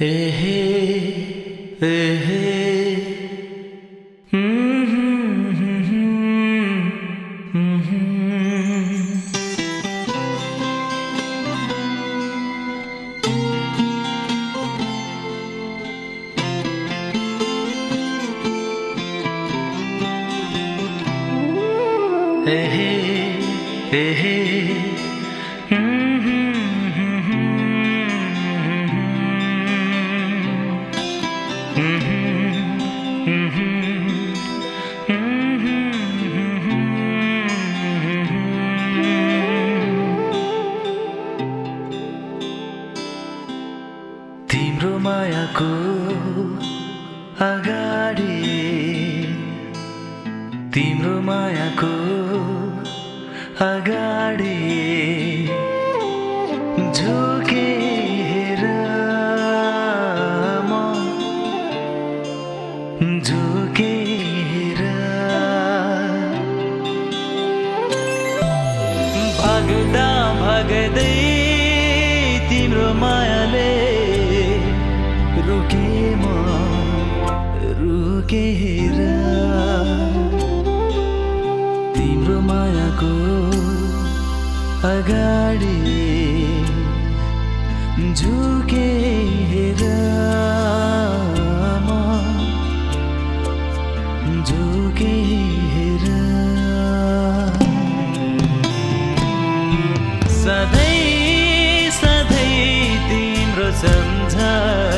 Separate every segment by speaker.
Speaker 1: এহে এহে Hey, hey, hey, hey. Mm-hmm. मायाको अगाडि तिम्रो मायाको अगाडि झुकेर म। झुकेर भाग्दा भाग्दै तिम्रो मायाले तिम्रो मायाको अगाडि झुकेर म झुकेर सधैँ सधैँ तिम्रो सम्झनामा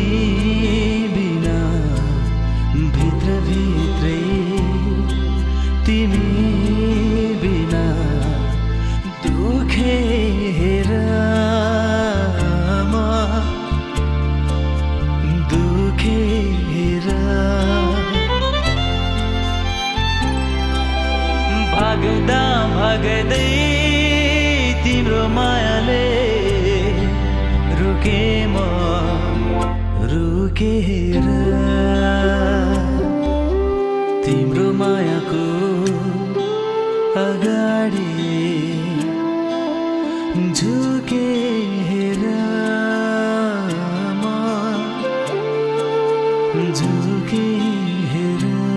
Speaker 1: लाग्दै तिम्रो मायाले। रुके म रुकेर तिम्रो मायाको अगाडि झुकेर म हेर।